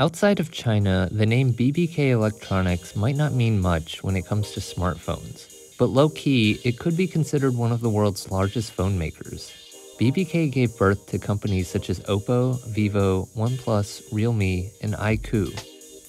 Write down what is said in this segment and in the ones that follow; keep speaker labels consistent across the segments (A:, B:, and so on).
A: Outside of China, the name BBK Electronics might not mean much when it comes to smartphones, but low key, it could be considered one of the world's largest phone makers. BBK gave birth to companies such as Oppo, Vivo, OnePlus, Realme, and iQOO.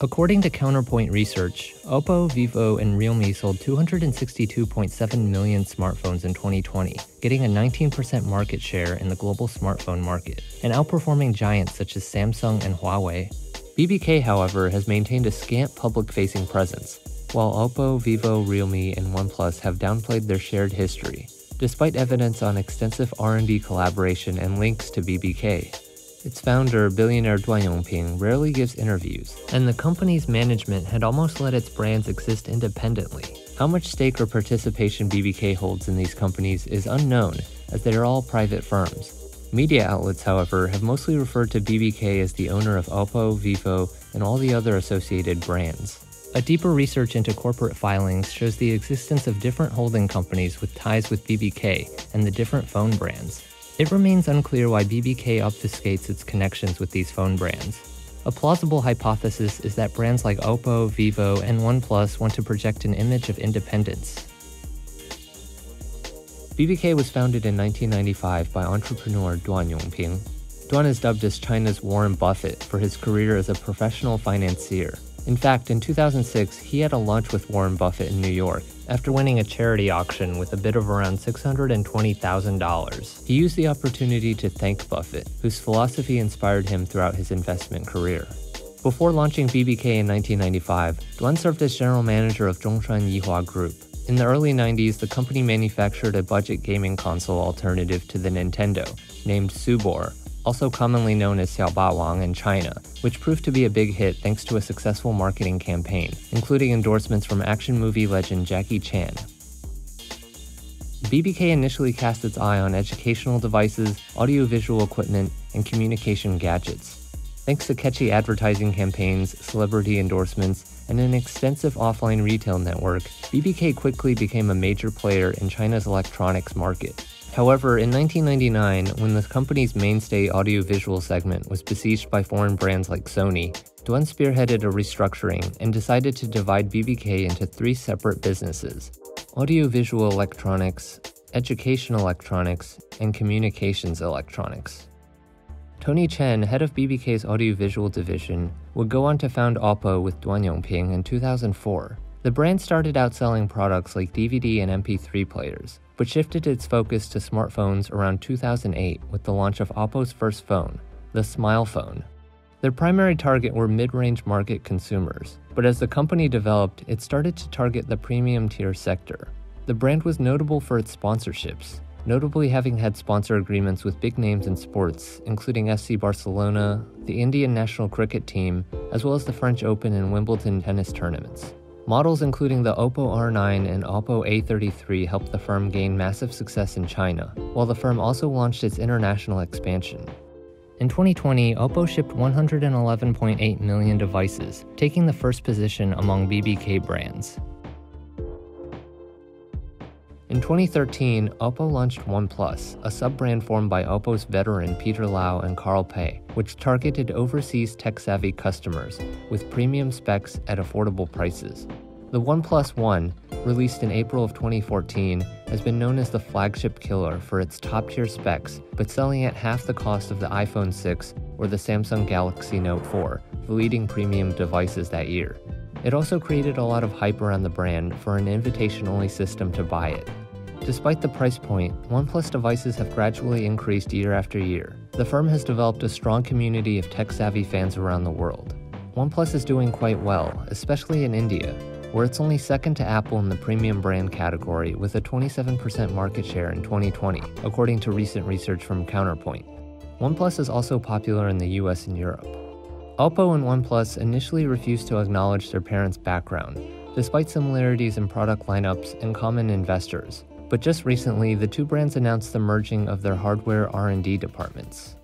A: According to Counterpoint Research, Oppo, Vivo, and Realme sold 262.7 million smartphones in 2020, getting a 19% market share in the global smartphone market, and outperforming giants such as Samsung and Huawei. BBK, however, has maintained a scant public-facing presence, while Oppo, Vivo, Realme, and OnePlus have downplayed their shared history, despite evidence on extensive R&D collaboration and links to BBK. Its founder, billionaire Duan Yongping, rarely gives interviews, and the company's management had almost let its brands exist independently. How much stake or participation BBK holds in these companies is unknown, as they are all private firms. Media outlets, however, have mostly referred to BBK as the owner of Oppo, Vivo, and all the other associated brands. A deeper research into corporate filings shows the existence of different holding companies with ties with BBK and the different phone brands. It remains unclear why BBK obfuscates its connections with these phone brands. A plausible hypothesis is that brands like Oppo, Vivo, and OnePlus want to project an image of independence. BBK was founded in 1995 by entrepreneur Duan Yongping. Duan is dubbed as China's Warren Buffett for his career as a professional financier. In fact, in 2006, he had a lunch with Warren Buffett in New York after winning a charity auction with a bid of around $620,000. He used the opportunity to thank Buffett, whose philosophy inspired him throughout his investment career. Before launching BBK in 1995, Duan served as general manager of Zhongshan Yihua Group. In the early 90s, the company manufactured a budget gaming console alternative to the Nintendo, named Subor, also commonly known as Xiaobawang in China, which proved to be a big hit thanks to a successful marketing campaign, including endorsements from action movie legend Jackie Chan. BBK initially cast its eye on educational devices, audiovisual equipment, and communication gadgets. Thanks to catchy advertising campaigns, celebrity endorsements, and an extensive offline retail network, BBK quickly became a major player in China's electronics market. However, in 1999, when the company's mainstay audiovisual segment was besieged by foreign brands like Sony, Duan spearheaded a restructuring and decided to divide BBK into three separate businesses audiovisual electronics, education electronics, and communications electronics. Tony Chen, head of BBK's audiovisual division, would go on to found Oppo with Duan Yongping in 2004. The brand started out selling products like DVD and MP3 players, but shifted its focus to smartphones around 2008 with the launch of Oppo's first phone, the Smile Phone. Their primary target were mid range market consumers, but as the company developed, it started to target the premium tier sector. The brand was notable for its sponsorships, notably having had sponsor agreements with big names in sports, including FC Barcelona, the Indian national cricket team, as well as the French Open and Wimbledon tennis tournaments. Models including the Oppo R9 and Oppo A33 helped the firm gain massive success in China, while the firm also launched its international expansion. In 2020, Oppo shipped 111.8 million devices, taking the first position among BBK brands. In 2013, Oppo launched OnePlus, a sub-brand formed by Oppo's veteran Peter Lau and Carl Pei, which targeted overseas tech-savvy customers with premium specs at affordable prices. The OnePlus One, released in April of 2014, has been known as the flagship killer for its top-tier specs, but selling at half the cost of the iPhone 6 or the Samsung Galaxy Note 4, the leading premium devices that year. It also created a lot of hype around the brand for an invitation-only system to buy it. Despite the price point, OnePlus devices have gradually increased year after year. The firm has developed a strong community of tech-savvy fans around the world. OnePlus is doing quite well, especially in India, where it's only second to Apple in the premium brand category with a 27% market share in 2020, according to recent research from Counterpoint. OnePlus is also popular in the US and Europe. Oppo and OnePlus initially refused to acknowledge their parents' background, despite similarities in product lineups and common investors. But just recently, the two brands announced the merging of their hardware R&D departments.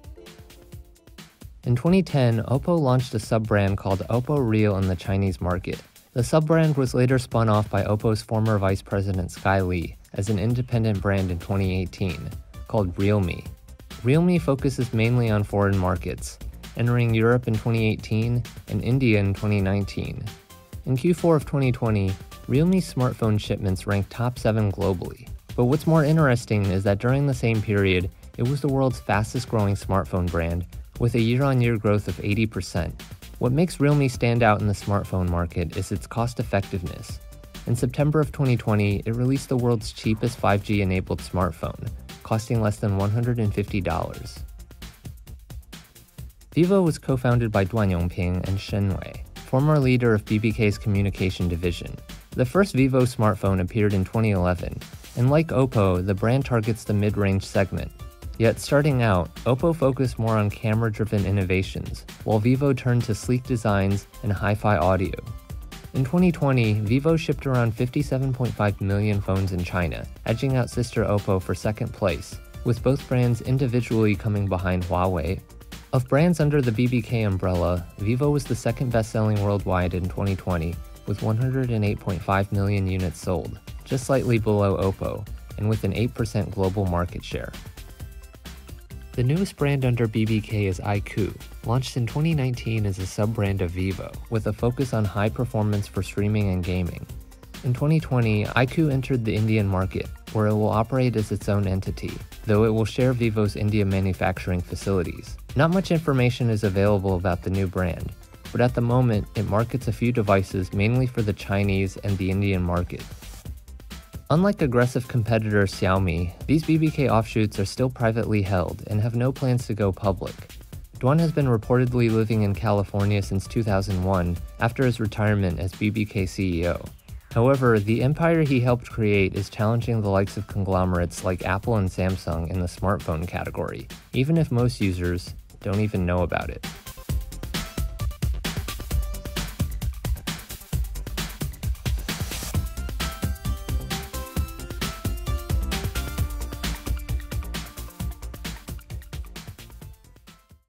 A: In 2010, Oppo launched a sub-brand called Oppo Real in the Chinese market. The sub-brand was later spun off by Oppo's former vice president Sky Li as an independent brand in 2018, called Realme. Realme focuses mainly on foreign markets, entering Europe in 2018 and India in 2019. In Q4 of 2020, Realme's smartphone shipments ranked top 7 globally. But what's more interesting is that during the same period, it was the world's fastest growing smartphone brand, with a year on year growth of 80%. What makes Realme stand out in the smartphone market is its cost effectiveness. In September of 2020, it released the world's cheapest 5G enabled smartphone, costing less than $150. Vivo was co founded by Duan Yongping and Shen Wei, former leader of BBK's communication division. The first Vivo smartphone appeared in 2011, and like Oppo, the brand targets the mid range segment. Yet, starting out, Oppo focused more on camera driven innovations, while Vivo turned to sleek designs and hi fi audio. In 2020, Vivo shipped around 57.5 million phones in China, edging out sister Oppo for second place, with both brands individually coming behind Huawei. Of brands under the BBK umbrella, Vivo was the second best selling worldwide in 2020, with 108.5 million units sold, just slightly below Oppo, and with an 8% global market share. The newest brand under BBK is iQOO, launched in 2019 as a sub-brand of Vivo, with a focus on high performance for streaming and gaming. In 2020, iQOO entered the Indian market, where it will operate as its own entity, though it will share Vivo's India manufacturing facilities. Not much information is available about the new brand, but at the moment, it markets a few devices mainly for the Chinese and the Indian market. Unlike aggressive competitor Xiaomi, these BBK offshoots are still privately held and have no plans to go public. Duan has been reportedly living in California since 2001 after his retirement as BBK CEO. However, the empire he helped create is challenging the likes of conglomerates like Apple and Samsung in the smartphone category, even if most users don't even know about it.